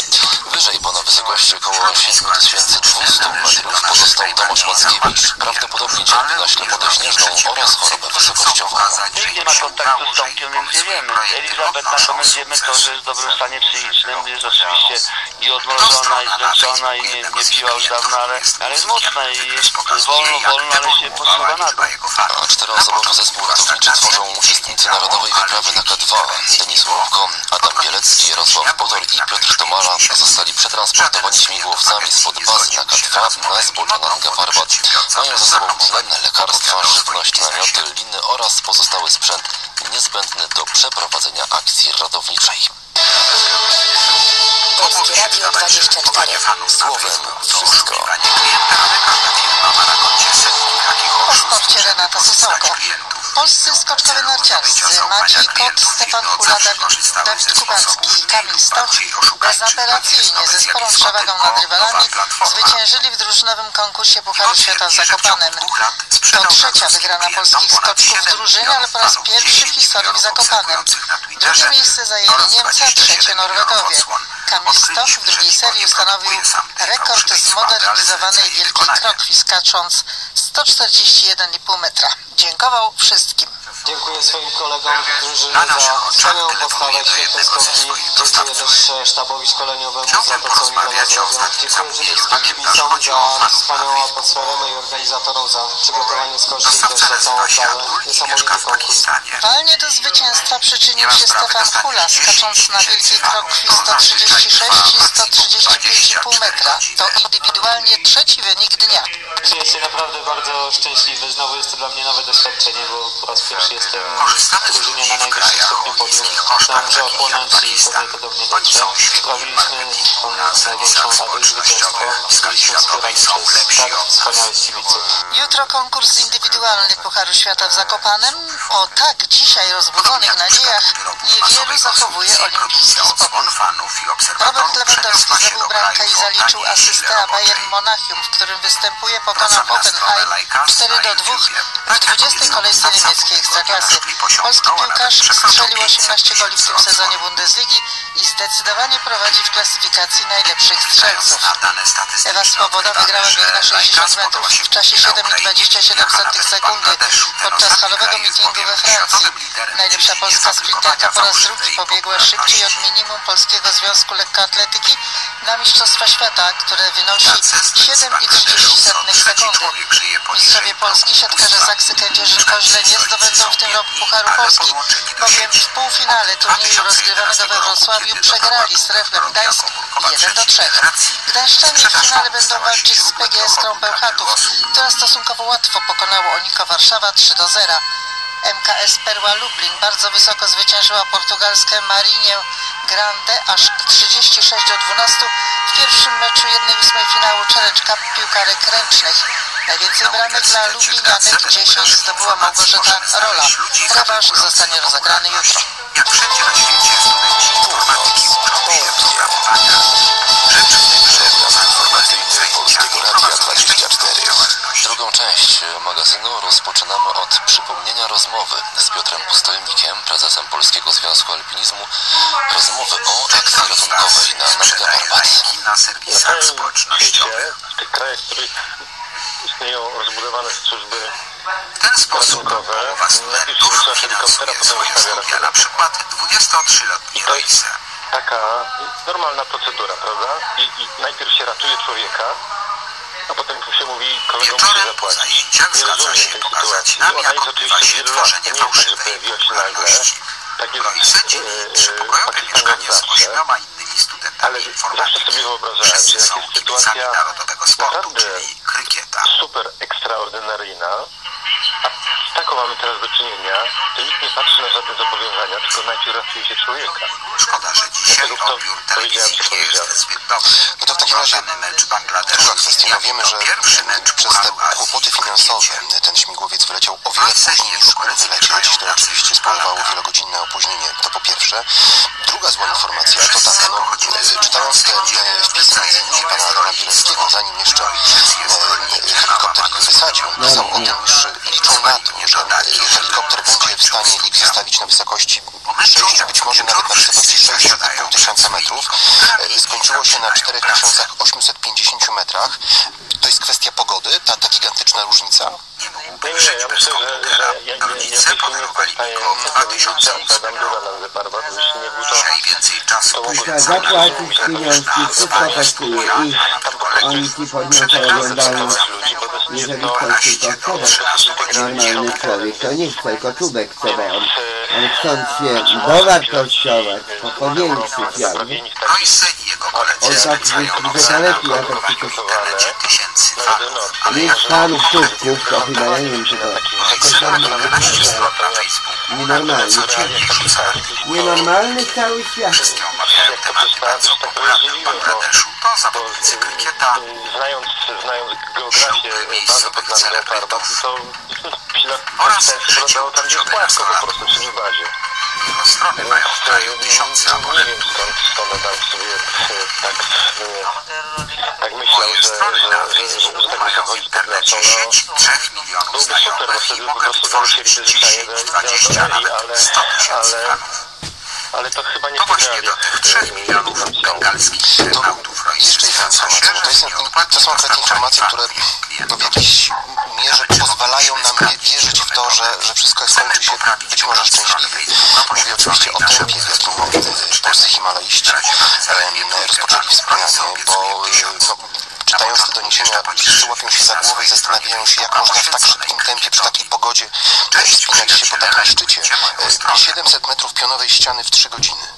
Wyżej, bo na wysokości około 7200 metrów pozostał Tomasz Mackiewicz. Prawdopodobnie cierpi na ślepotę śnieżną oraz chorobę wysokościową.
Nikt nie ma kontaktu z Tomkiem, więc nie wiemy. Elizabeth natomiast wiemy to, że jest w dobrym stanie psychicznym, jest oczywiście i odmrożona, i zmęczona, i nie, nie piła już dawno, ale, ale jest mocna i jest wolno, wolno, ale się posuwa na dół.
A czteroosobowy zespół ratowniczy tworzą uczestnicy Narodowej Wyprawy na K2. Denis Łowko, Adam Bielecki, Jarosław Podor i Piotr Tomala zostali przetransportowani śmigłowcami spod bazy na K2 na zbocza Nanga Parbat. Mają ze sobą tlen, lekarstwa, żywność, namioty, liny oraz pozostały sprzęt niezbędny do przeprowadzenia akcji ratowniczej.
Polskie Radio 24.
Słowem wszystko.
O sporcie Renata Polscy skoczkowie narciarscy Maciej Kot, Stefan Hula, Dawid, Dawid Kubacki i Kamil Stoch bezapelacyjnie ze sporą przewagą nad rywalami zwyciężyli w drużynowym konkursie Pucharu Świata w Zakopanem. To trzecia wygrana polskich skoczków w drużynie, ale po raz pierwszy w historii w Zakopanem. Drugie miejsce zajęli Niemcy, a trzecie Norwegowie. Kamil Stoch w drugiej serii ustanowił rekord zmodernizowanej wielkiej krokwi, skacząc 141,5 metra. Dziękował wszystkim.
Dziękuję swoim kolegom drużyny za wspaniałą postawę, świetne skoki. Dziękuję też sztabowi szkoleniowemu za to, co oni dla nas robią. Dziękuję żydowskim kibicom za wspaniałą atmosferę, no i organizatorom za przygotowanie skoczni i też za całą oprawę. Niesamowity konkurs.
Walnie do zwycięstwa przyczynił się Stefan Hula, skacząc na wielkiej krokwi 136 i 135,5 metra. To indywidualnie trzeci wynik dnia.
Czuję się naprawdę bardzo szczęśliwy. Znowu jest to dla mnie nowe doświadczenie, bo po raz pierwszy jestem w drużynie na najwyższym stopniu podium. Myślałem, że opłonąć i pewnie to do mnie dotrze. Sprawiliśmy największą radość zwycięstwo. Byliśmy wspierani przez tak wspaniałych kibiców.
Jutro konkurs indywidualny Pucharu Świata w Zakopanem. O tak dzisiaj rozbudzonych nadziejach niewielu zachowuje olimpijski spokój. Robert Lewandowski zdobył bramkę i zaliczył asystę, a Bayern Monachium, w którym występuje, pokonał Hoffenheim 4 do 2 w 20. kolejce niemieckiej ekstraklasy. Polski piłkarz strzelił 18 goli w tym sezonie Bundesligi i zdecydowanie prowadzi w klasyfikacji najlepszych strzelców. Ewa Swoboda wygrała bieg na 60 metrów w czasie 7,27 sekundy podczas halowego meetingu we Francji. Najlepsza polska sprinterka po raz drugi pobiegła szybciej od minimum Polskiego Związku Lekkoatletyki na Mistrzostwa Świata, które wynosi 7,30 sekundy. Mistrzowie Polski siatkarze Zaksy Kędzierzy-Koźle nie zdobędą w tym roku Pucharu Polski, bowiem w półfinale turnieju rozgrywanego we Wrocławiu przegrali z Reflem Gdańsk 1 do 3. Gdańszczanie w finale będą walczyć z PGS Krąbełchatów, która stosunkowo łatwo pokonała Oniko Warszawa 3 do 0. MKS Perła Lublin bardzo wysoko zwyciężyła portugalskie Marinię Grande aż 36 do 12 w pierwszym meczu 1-8 finału Challenge Cup piłkarek ręcznych. Najwięcej bramek dla Lublinianek 10 zdobyła Małgorzata Rola. Rewanż zostanie rozegrany jutro.
Jak wszędzie na świecie, studenci informatyki uczą się z Piotrem Pustelnikiem, prezesem Polskiego Związku Alpinizmu, rozmowy o akcji ratunkowej na Namiga Parbat.
Na całym świecie, w tych krajach, w których istnieją rozbudowane służby
W ten sposób
ratunkowe,
połowa
najpierw
studentów
się wysłała helikoptera,
finansuje
potem
swoje studia, na przykład 23-letni Royce.
taka normalna procedura, prawda? I, I najpierw się ratuje człowieka, a potem się mówi, kolegom musi
Wieczorem po
zapłacić.
zajęciach
rozumiem
się
tej
pokazać
sytuacji.
nam,
Ona
jak
jest
odbywa
oczywiście
się tworzenie fałszywej popularności.
Tak jest
Royce
e,
trzypokojowe mieszkanie z
zawsze.
ośmioma innymi
Ale
studentami
zawsze
informatyki.
sobie wyobrażałem, że
Wszyscy są
jest
kibicami
sytuacja
narodowego sportu, czyli krykieta.
super ekstraordynaryjna, a z taką mamy teraz do czynienia, to nikt nie patrzy na żadne zobowiązania, tylko najpierw ratuje się człowieka.
Szkoda, że dzisiaj
Dlatego to
odbiór
powiedziałem,
telewizji
co
nie jest
powiedziałem.
zbyt dobry.
No to w takim razie
mecz Bangladeszu
druga kwestia. No wiemy, że
pierwszy mecz
przez te kłopoty finansowe ten śmigłowiec wyleciał o wiele później niż mógł wylecieć. To oczywiście spowodowało wielogodzinne opóźnienie. To po pierwsze. Druga zła informacja to taka, no, e, czytając te wpisy między innymi pana Adama Bieleckiego, zanim jeszcze e, helikopter ich wysadził, pisał o tym, że liczą na to, że e, helikopter będzie w stanie ich zostawić na wysokości przejść być może nawet na wysokości 6,5 tysiąca metrów. E, Skończyło się na 4850 metrach. To jest kwestia pogody, ta, ta gigantyczna różnica?
Nie, nie, ja myślę, że, że ja, ja, ja w tej chwili nie powstaje telewizja Adam Dura na Zeparwa, bo jeśli nie był to, to mogło
Trzeba zapłacić pieniążki, normalny człowiek, to nie chce, tylko czubek chce, bo on, on chcąc się dowartościować, po powiększyć jakby,
Royce i jego koledzy
on tak
zwiedzają
jest
nowe
zalepi, a
zarobki
tak
internecie tysięcy fanów. Ale
jest panów czubków, to chyba ja nie wiem, czy to jakoś tam nienormalny, nienormalny cały świat.
bardzo popularny w
Bangladeszu. to zawodnicy krykieta.
znając, znając geografię bazy pod nami Leoparda, to
Oraz
płasko po prostu przy tej bazie.
Jego strony mają w kraju tysiące
Nie
abonentów.
wiem skąd, skąd tam sobie e, tak, e, tak myślał, że, że, że, że, tak
mają w internecie sieć 3 milionów
Byłoby super, bo
znajomych
wtedy
i
po
mogę
prostu
wytworzyć
załatwili te życzenie
10,
do- do
20,
Adonai,
nawet
ale,
100 tysięcy fanów.
Ale to chyba nie
właśnie do tych 3 milionów bengalskich internautów informacja, bo to, jest, to są akurat informacje, które no, w jakiejś mierze pozwalają nam wierzyć w to, że, że wszystko skończy się być może szczęśliwie. Mówię oczywiście o tempie, w jakim polscy himalaiści rozpoczęli wspomnianie, bo no, czytając te doniesienia, wszyscy łapią się za głowę i zastanawiają się, jak można w tak szybkim tempie, przy takiej pogodzie wspinać się po takim szczycie. 700 metrów pionowej ściany w 3 godziny.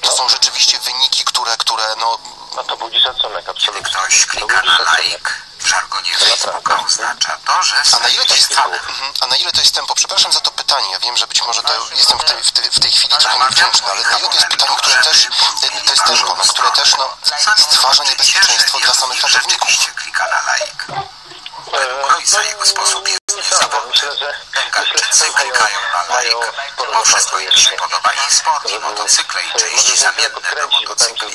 To są rzeczywiście wyniki, które, które no...
No to budzi szacunek, absolutnie.
Ktoś klika na like. W żargonie Facebooka oznacza to, że... A na ile to jest tempo? Mhm. A na ile to jest tempo? Przepraszam za to pytanie. Ja wiem, że być może to jestem w tej, w tej, w tej chwili trochę niewdzięczny, ale na ile to jest pytanie, które też, to jest też moment, które też no, stwarza niebezpieczeństwo dla samych ratowników. klika na like. Roysa jego sposób jest Bengalczycy klikają na like. Bo wszystko im się podoba i sport, i motocykle, i części zamienne do motocykli.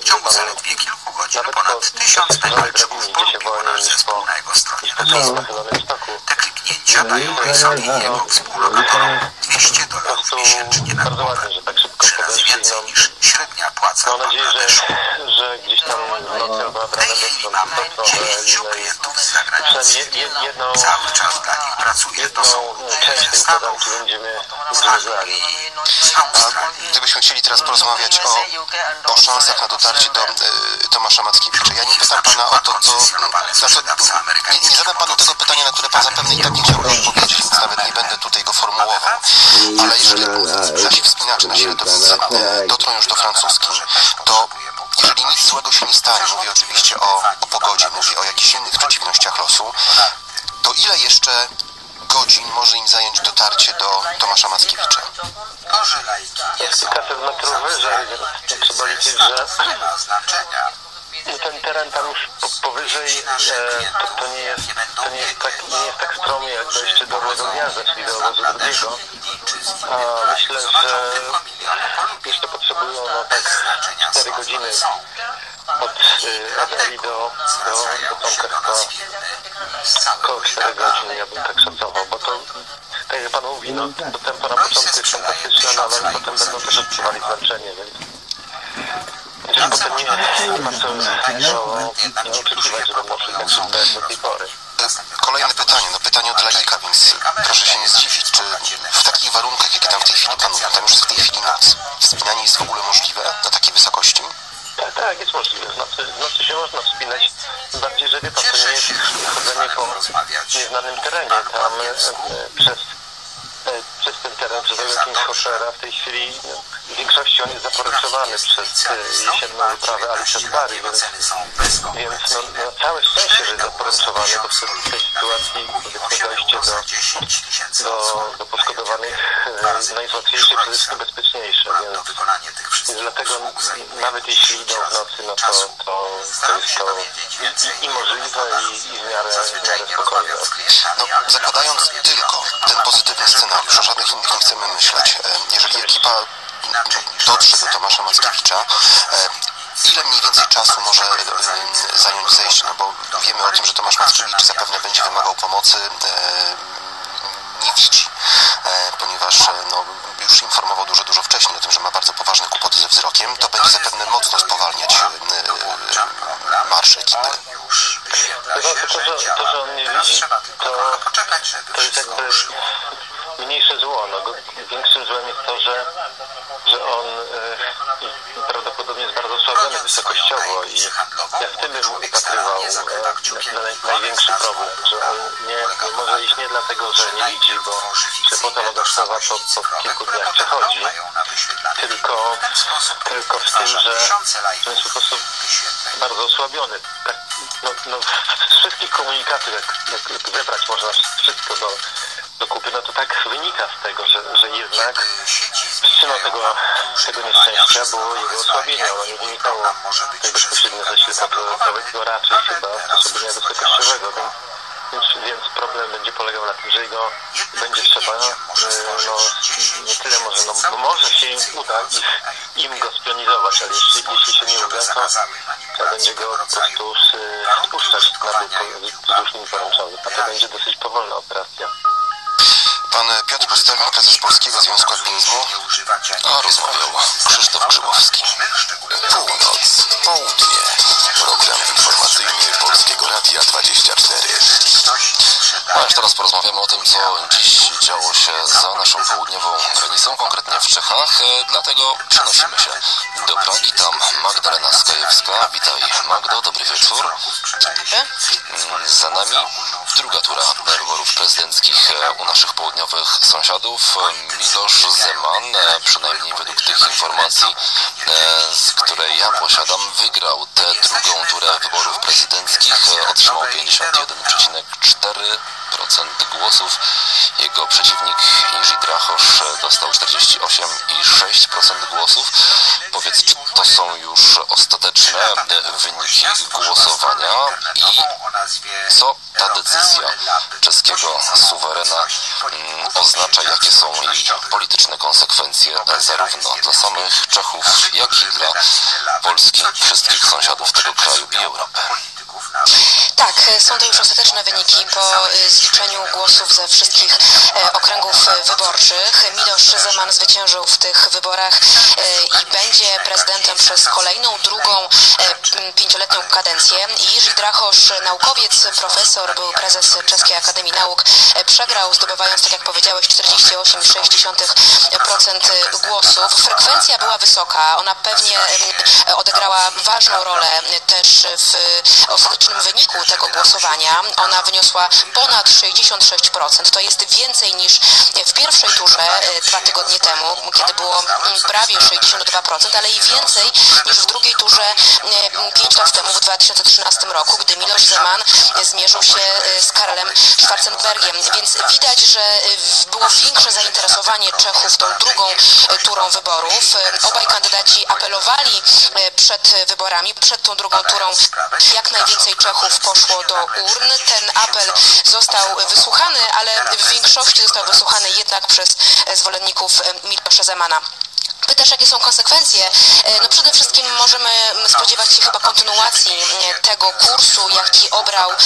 W ciągu zaledwie kilku godzin ponad tysiąc Bengalczyków polubiło nasz zespół na jego stronie na Facebooku. Te kliknięcia dają Roysowi i jego współlokatorom 200 dolarów miesięcznie na głowę. Trzy razy więcej niż średnia płaca
Mam nadzieję, że, że gdzieś tam nocy albo
W tej chwili mamy dziewięciu klientów z zagranicy.
jedną,
Cały czas dla nich pracuje. To są ludzie ze Stanów, z Anglii, z Australii. Gdybyśmy chcieli teraz porozmawiać o, o szansach na dotarcie do y, Tomasza Mackiewicza. Ja nie pytam pana o to, co... Znaczy, nie, nie zadam panu tego pytania, na które pan zapewne i tak nie chciałby odpowiedzieć, więc nawet nie będę tutaj go formułował. Ale jeżeli nasi wspinacze, nasi ratownicy dotrą już do francuskiej, to jeżeli nic złego się nie stanie, mówię oczywiście o, o pogodzie, mówię o jakichś innych przeciwnościach losu, to ile jeszcze godzin może im zająć dotarcie do Tomasza Mackiewicza?
kilkaset metrów wyżej, więc trzeba liczyć, że ten teren tam już po, powyżej e, to, to, nie jest, to nie jest tak, tak stromie jak dojście do Rudego Gniazda, czyli do obozu drugiego. A myślę, że jeszcze potrzebują no tak 4 godziny od Adeli do, do, do chyba około 4 godzin, ja bym tak szacował, bo to tak jak Pan mówi, no, to tempo na początku jest fantastyczne, no, ale potem będą też odczuwali zmęczenie, więc co oczekiwać, że będą super do tej pory.
Kolejne pytanie, no pytanie od laika, więc proszę się nie zdziwić, czy w takich warunkach, jakie tam w tej chwili panują, tam już w tej chwili noc, wspinanie jest w ogóle możliwe na takiej wysokości?
Tak, tak, jest możliwe. W nocy, w nocy się można wspinać, bardziej, że wie pan, to nie jest chodzenie po nieznanym terenie. Tam e, przez, e, przez ten teren, przez Wielkim Hoszera w tej chwili no, w większości on jest zaporyczowany przez e, jesienną wyprawę Alice Bari, więc, więc no, no, całe szczęście, że jest zaporyczowany, bo w tej sytuacji powiedzmy dojście do, do, do poszkodowanych e, najłatwiejsze, przede wszystkim bezpieczniejsze, więc, dlatego nawet jeśli idą w nocy, no to, to, to jest to i, i możliwe i, i w miarę, w miarę spokojne.
No, zakładając tylko ten pozytywny scenariusz, o żadnych innych nie chcemy myśleć, e, jeżeli ekipa dotrze do Tomasza Mackiewicza, ile mniej więcej czasu może zająć zejście? No bo wiemy o tym, że Tomasz Mackiewicz zapewne będzie wymagał pomocy, nie widzi, ponieważ no, już informował dużo, dużo wcześniej o tym, że ma bardzo poważne kłopoty ze wzrokiem, to będzie zapewne mocno spowalniać marsz ekipy.
Chyba to, że, to, że on nie widzi, to, to jest jakby mniejsze zło. No, większym złem jest to, że, że on e, prawdopodobnie jest bardzo osłabiony wysokościowo i ja w tym bym upatrywał e, na, największy problem, że on nie, nie może iść nie dlatego, że nie widzi, bo szepota wodostawa to po kilku dniach przechodzi, tylko, tylko w tym, że, że jest po prostu bardzo osłabiony. Tak, no, no, z wszystkich komunikatów, jak, jak zebrać można wszystko do, do kupy, no to tak wynika z tego, że, że jednak przyczyną tego, tego nieszczęścia było jego osłabienie. Ono nie wynikało tak bezpośrednio ze ślepotowego, raczej chyba osłabienia wysokościowego, więc więc, więc problem będzie polegał na tym, że go będzie trzeba, no, nie tyle może, no, no może się im uda ich, im go spionizować, ale jeśli, jeśli się nie uda, to, to będzie go po prostu spuszczać na dół wzdłuż nim poręczowy, a to będzie dosyć powolna operacja.
Pan Piotr Pustelnik, prezes Polskiego Związku Alpinizmu.
A rozmawiał Krzysztof Grzybowski. Północ, południe. Program informacyjny Polskiego Radia 24. A już teraz porozmawiamy o tym, co dziś działo się za naszą południową granicą, konkretnie w Czechach. Dlatego przenosimy się do Pragi. Tam Magdalena Skajewska. Witaj Magdo, dobry wieczór. Mm, Za nami druga tura wyborów prezydenckich e, u naszych południowych sąsiadów. E, Milosz Zeman, e, przynajmniej według tych informacji, e, z której ja posiadam, wygrał tę drugą turę wyborów prezydenckich. E, Otrzymał 51,4% głosów. Jego przeciwnik Jerzy Drachosz e, dostał 48,6% głosów. Powiedz, czy to są już ostateczne e, wyniki głosowania i co ta decyzja czeskiego suwerena mm, oznacza, jakie są jej polityczne konsekwencje zarówno dla samych Czechów, jak i dla Polski, wszystkich sąsiadów tego kraju i Europy.
Tak, e, są to już ostateczne wyniki po e, zliczeniu głosów ze wszystkich e, okręgów wyborczych. Milosz Zeman zwyciężył w tych wyborach i będzie prezydentem przez kolejną, drugą pięcioletnią kadencję. Jerzy Drachosz, naukowiec, profesor, był prezes Czeskiej Akademii Nauk, przegrał zdobywając, tak jak powiedziałeś, 48,6% głosów. Frekwencja była wysoka, ona pewnie odegrała ważną rolę też w ostatecznym wyniku tego głosowania. Ona wyniosła ponad 66%. To jest więcej niż w pierwszej turze e, dwa tygodnie temu, kiedy było mm, prawie 62%, ale i więcej niż w drugiej turze 5 lat temu, w 2013 roku, gdy Miloš Zeman e, zmierzył się e, z Karelem Schwarzenbergiem. Więc widać, że e, było większe zainteresowanie Czechów tą drugą e, turą wyborów. E, Obaj kandydaci apelowali e, przed wyborami, przed tą drugą turą, jak najwięcej Czechów poszło do urn. Ten apel został wysłuchany, ale w większości został wysłuchany jednak przez zwolenników Milosza Zemana. Pytasz, jakie są konsekwencje? E, No przede wszystkim możemy spodziewać się chyba kontynuacji e, tego kursu, jaki obrał e,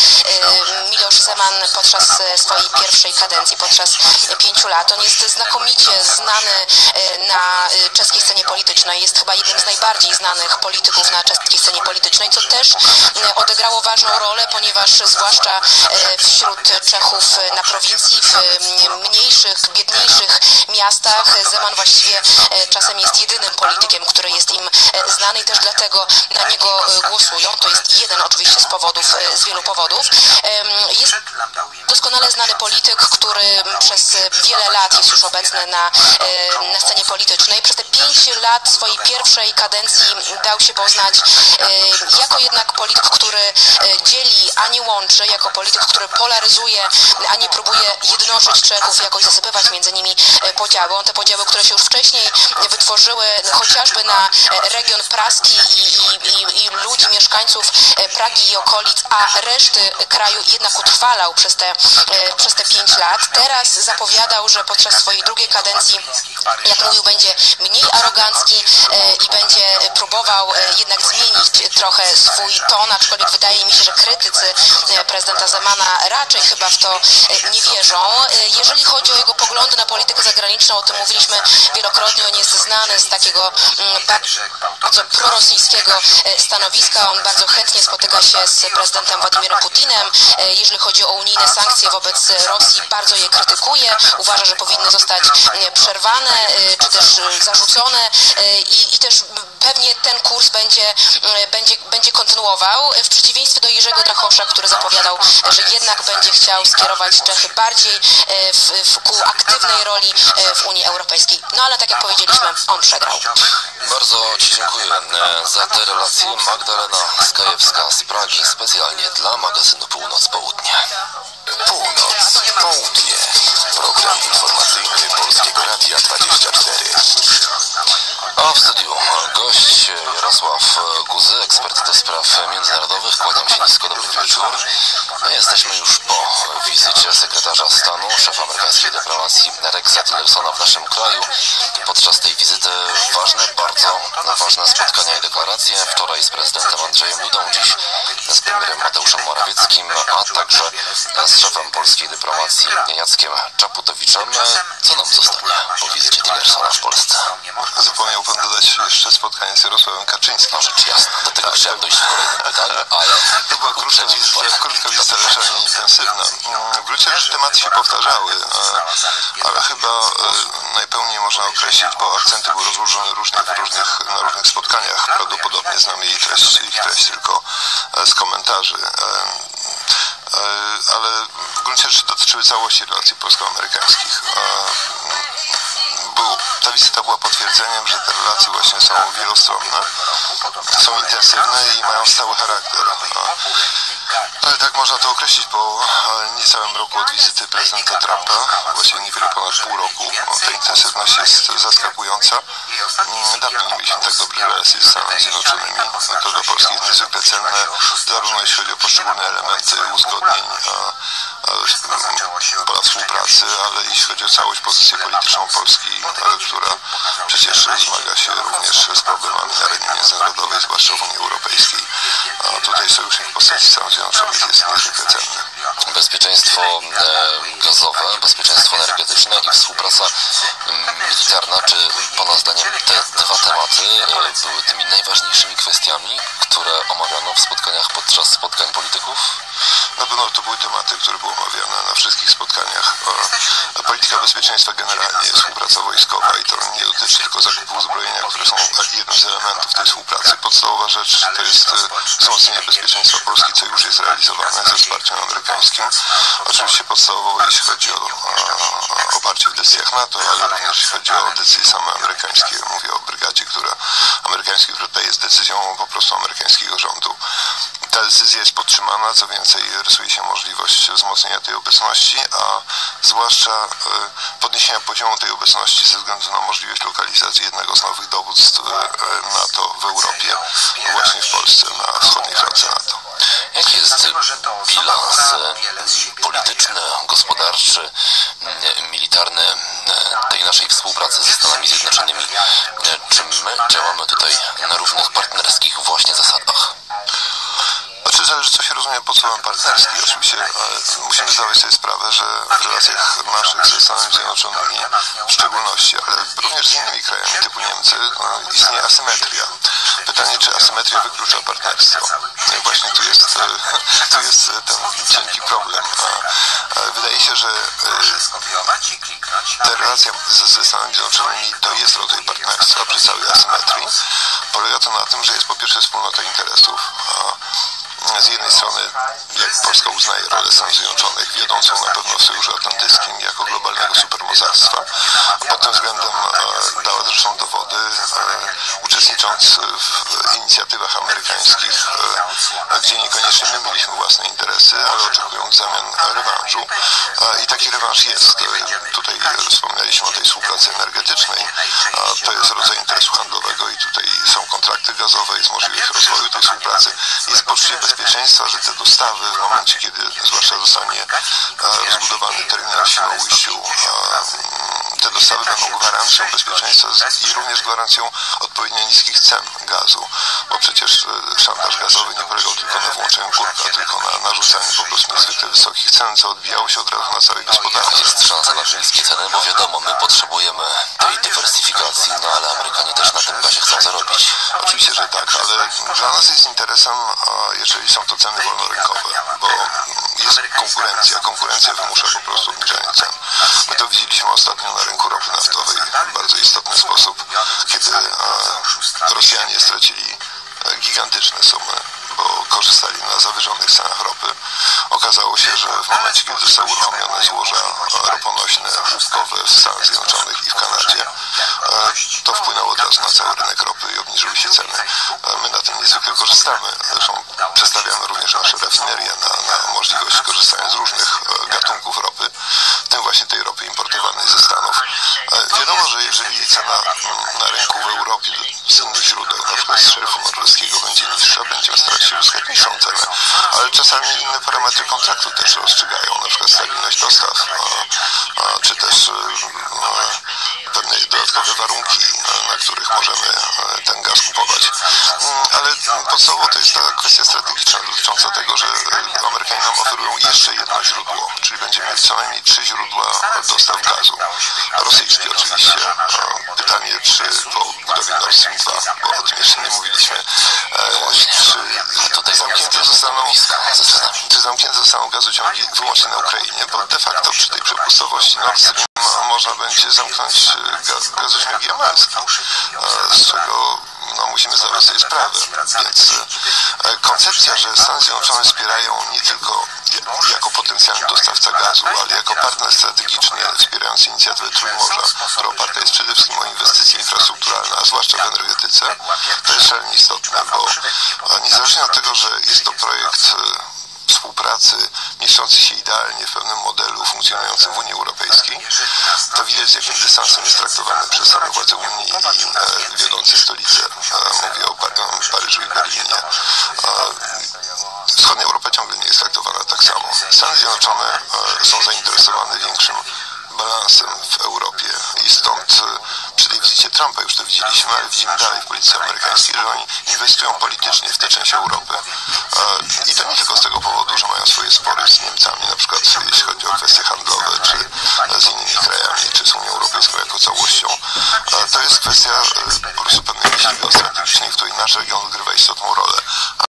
Miloš Zeman podczas swojej pierwszej kadencji, podczas pięciu lat. On jest znakomicie znany na czeskiej scenie politycznej. Jest chyba jednym z najbardziej znanych polityków na czeskiej scenie politycznej, co też odegrało ważną rolę, ponieważ zwłaszcza wśród Czechów na prowincji, w mniejszych, biedniejszych miastach Zeman właściwie e, czasem jest jedynym politykiem, który jest im e, znany i też dlatego na niego e, głosują. To jest jeden oczywiście z powodów, e, z wielu powodów. Jest doskonale znany polityk, który przez wiele lat jest już obecny na, na scenie politycznej. Przez te pięć lat swojej pierwszej kadencji dał się poznać jako jednak polityk, który dzieli, a nie łączy, jako polityk, który polaryzuje, a nie próbuje jednoczyć Czechów, jakoś zasypywać między nimi podziały. Te podziały, które się już wcześniej wytworzyły chociażby na e, region praski i, i, i, ludzi, mieszkańców e, Pragi i okolic, a reszty kraju jednak utrwalał przez te, e, przez te pięć lat. Teraz zapowiadał, że podczas swojej drugiej kadencji, jak mówił, będzie mniej arogancki i będzie próbował jednak zmienić trochę swój ton, aczkolwiek wydaje mi się, że krytycy prezydenta Zemana raczej chyba w to nie wierzą. Jeżeli chodzi o jego poglądy na politykę zagraniczną, o tym mówiliśmy wielokrotnie, on jest znany z takiego mm, bardzo prorosyjskiego e, stanowiska. On bardzo chętnie spotyka się z prezydentem Władimirem Putinem. E, Jeżeli chodzi o unijne sankcje wobec Rosji, bardzo je krytykuje. Uważa, że powinny zostać e, przerwane e, czy też zarzucone i, i też pewnie ten kurs będzie, e, będzie, będzie kontynuował, w przeciwieństwie do Jerzego Drachosza, który zapowiadał, że jednak będzie chciał skierować Czechy bardziej w, w, ku aktywnej roli w Unii Europejskiej. No ale tak jak powiedzieliśmy, on przegrał.
Bardzo Ci dziękuję za te relacje. Magdalena Skajewska z Pragi specjalnie dla magazynu Północ Południe. Północ Południe. Program informacyjny Polskiego Radia 24. A w studiu gość Jarosław Guzy, ekspert do spraw międzynarodowych. Kłaniam się nisko, dobry wieczór. Jesteśmy już po wizycie sekretarza stanu, szefa amerykańskiej dyplomacji Rexa Tillersona w naszym kraju. Podczas tej wizyty ważne bardzo ważne spotkania i deklaracje. Wczoraj z prezydentem Andrzejem Dudą, dziś z premierem Mateuszem Morawieckim, a także z szefem polskiej dyplomacji Jackiem Czaputowiczem. Co nam zostanie po wizycie Tillersona w Polsce?
Zapomniał pan dodać jeszcze spotkanie z Jarosławem Kaczyńskim.
Rzecz jasna, do tego chciałem dojść w kolejnym pytaniu, ale
to była krótka wizyta, krótka wizyta, lecz nie intensywna. W gruncie rzeczy tematy się powtarzały, ale chyba najpełniej można określić, bo akcenty były rozłożone różnie w różnych, na różnych spotkaniach. Prawdopodobnie znamy jej treść, ich treść tylko z komentarzy ale w gruncie rzeczy dotyczyły całości relacji polsko-amerykańskich. Był, ta wizyta była potwierdzeniem, że te relacje właśnie są wielostronne, są intensywne i mają stały charakter. Ale tak można to określić po niecałym roku od wizyty prezydenta Trumpa, właściwie niewiele ponad pół roku. Ta intensywność jest zaskakująca. Dawno nie mieliśmy tak dobrych relacji z Stanami Zjednoczonymi. To dla Polski jest niezwykle cenne, zarówno jeśli chodzi o poszczególne elementy uzgodnień, pola współpracy, ale jeśli chodzi o całość pozycję polityczną Polski, która przecież zmaga się również z problemami na arenie międzynarodowej, zwłaszcza w Unii Europejskiej. A tutaj sojusznik w postaci Stanów Zjednoczonych jest niezwykle cenny.
Bezpieczeństwo e, gazowe, bezpieczeństwo energetyczne i współpraca militarna, czy Pana zdaniem te dwa tematy e, były tymi najważniejszymi kwestiami, które omawiano w spotkaniach podczas spotkań polityków?
Na pewno to były tematy, które były omawiane na wszystkich spotkaniach. Polityka bezpieczeństwa generalnie, współpraca wojskowa i to nie dotyczy tylko zakupu uzbrojenia, które są jednym z elementów tej współpracy. Podstawowa rzecz to jest wzmocnienie bezpieczeństwa Polski, co już jest realizowane ze wsparciem amerykańskim. Oczywiście podstawowo, jeśli chodzi o, o oparcie w decyzjach NATO, ale również jeśli chodzi o decyzje same amerykańskie. Mówię o brygadzie, która amerykańskiej, która jest decyzją po prostu amerykańskiego rządu. Ta decyzja jest podtrzymana, co więcej rysuje się możliwość wzmocnienia tej obecności, a zwłaszcza podniesienia poziomu tej obecności ze względu na możliwość lokalizacji jednego z nowych dowództw NATO w Europie, właśnie w Polsce, na wschodniej flance NATO.
Jaki jest bilans polityczny, gospodarczy, militarny tej naszej współpracy ze Stanami Zjednoczonymi? Czy my działamy tutaj na równych partnerskich właśnie zasadach?
Znaczy zależy, co się rozumie pod słowem partnerski. Oczywiście musimy zdawać sobie sprawę, że w relacjach naszych ze Stanami Zjednoczonymi w szczególności, ale również z innymi krajami typu Niemcy istnieje asymetria. Pytanie, czy asymetria wyklucza partnerstwo? No i właśnie tu jest, tu jest ten cienki problem. Wydaje się, że ta relacja ze Stanami Zjednoczonymi to jest rodzaj partnerstwa przy całej asymetrii. Polega to na tym, że jest po pierwsze wspólnota interesów, z jednej strony, jak Polska uznaje rolę Stanów Zjednoczonych, wiodącą na pewno w Sojuszu Atlantyckim jako globalnego supermocarstwa, a pod tym względem dała zresztą dowody, uczestnicząc w inicjatywach amerykańskich, gdzie niekoniecznie my mieliśmy własne interesy, ale oczekując zamian rewanżu. I taki rewanż jest. Tutaj wspomnieliśmy o tej współpracy energetycznej. To jest rodzaj interesu handlowego i tutaj są kontrakty gazowe, jest możliwość rozwoju tej współpracy, jest poczucie bezpieczeństwa, że te dostawy w momencie, kiedy zwłaszcza zostanie rozbudowany terminal w Świnoujściu, te dostawy będą gwarancją bezpieczeństwa i również gwarancją odpowiednio niskich cen gazu, bo przecież szantaż gazowy nie polegał tylko na włączeniu kurka, tylko na narzucaniu po prostu niezwykle wysokich cen, co odbijało się od razu na całej gospodarce.
Jest szansa na niskie ceny, bo wiadomo, my potrzebujemy tej dywersyfikacji, no ale Amerykanie też na tym gazie chcą zarobić.
Oczywiście, że tak, ale dla nas jest interesem, jeżeli są to ceny wolnorynkowe, bo jest konkurencja. Konkurencja wymusza po prostu obniżanie cen. My to widzieliśmy ostatnio na rynku ropy naftowej w bardzo istotny sposób, kiedy Rosjanie stracili gigantyczne sumy bo korzystali na zawyżonych cenach ropy. Okazało się, że w momencie, kiedy zostały uruchomione złoża roponośne łupkowe w Stanach Zjednoczonych i w Kanadzie, to wpłynęło od razu na cały rynek ropy i obniżyły się ceny. My na tym niezwykle korzystamy. Zresztą przestawiamy również nasze rafinerie na, na możliwość korzystania z różnych gatunków ropy, w tym właśnie tej ropy importowanej ze Stanów. Wiadomo, że jeżeli cena na rynku w Europie z innych źródeł, na przykład z szeryfu norweskiego będzie niższa, będziemy starać się uzyskać niższą cenę, ale czasami inne parametry kontraktu też rozstrzygają, na przykład stabilność dostaw, czy też pewne dodatkowe warunki, na których możemy e, ten gaz kupować. Mm, ale podstawowo to jest ta kwestia strategiczna dotycząca tego, że Amerykanie nam oferują jeszcze jedno źródło, czyli będziemy mieli co najmniej trzy źródła dostaw gazu. Rosyjskie oczywiście. Pytanie, czy po budowie Nord Stream 2, bo o tym jeszcze nie mówiliśmy, czy zamknięte zostaną, czy zamknięte zostaną gazociągi wyłącznie na Ukrainie, bo de facto przy tej przepustowości Nord Stream można będzie zamknąć gaz, gazociąg jamalski, z czego no, musimy zdawać sobie sprawę. Więc koncepcja, że Stany Zjednoczone wspierają nie tylko jako potencjalny dostawca gazu, ale jako partner strategiczny wspierający inicjatywę Trójmorza, która oparta jest przede wszystkim o inwestycje infrastrukturalne, a zwłaszcza w energetyce, to jest szalenie istotne, bo niezależnie od tego, że jest to projekt współpracy mieszczący się idealnie w pewnym modelu funkcjonującym w Unii Europejskiej, to widać z jakim dystansem jest traktowany przez same władze Unii i e, wiodące stolice. E, mówię o Paryżu i Berlinie. E, wschodnia Europa ciągle nie jest traktowana tak samo. Stany Zjednoczone są zainteresowane większym balansem w Europie i stąd e, przy wizycie Trumpa już to widzieliśmy, ale widzimy dalej w polityce amerykańskiej, że oni inwestują politycznie w tę część Europy. E, I to nie tylko z tego powodu, że mają swoje spory z Niemcami, na przykład jeśli chodzi o kwestie handlowe, czy z innymi krajami, czy z Unią Europejską jako całością. To jest kwestia po prostu pewnej myśli geostrategicznej, w której nasz region odgrywa istotną rolę.